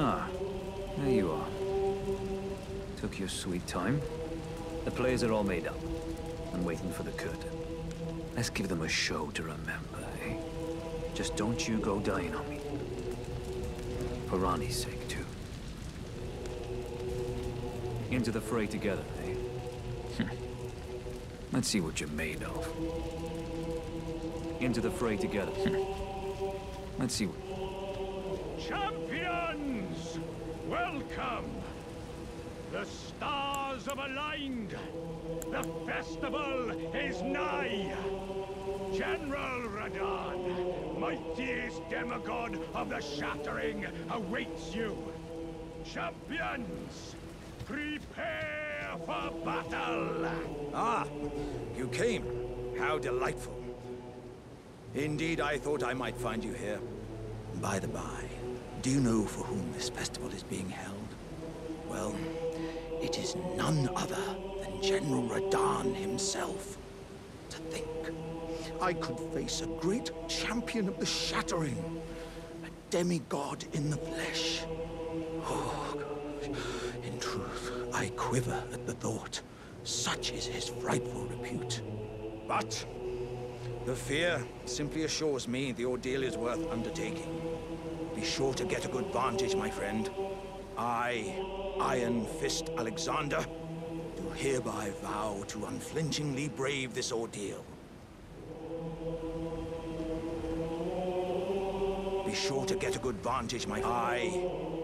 Ah, there you are. Took your sweet time. The players are all made up. I'm waiting for the curtain. Let's give them a show to remember, eh? Just don't you go dying on me. For Ranni's sake, too. Into the fray together, eh? Let's see what you're made of. Into the fray together. Let's see what... Champions! Welcome! The stars have aligned! The festival is nigh! General Radahn, mightiest demigod of the Shattering, awaits you! Champions, prepare for battle! Ah, you came. How delightful. Indeed, I thought I might find you here. By the by, do you know for whom this festival is being held? Well, it is none other than General Radahn himself. To think, I could face a great champion of the Shattering, a demigod in the flesh. Oh. In truth, I quiver at the thought. Such is his frightful repute. But the fear simply assures me the ordeal is worth undertaking. Be sure to get a good vantage, my friend. I, Iron Fist Alexander, do hereby vow to unflinchingly brave this ordeal. Be sure to get a good vantage, my... I,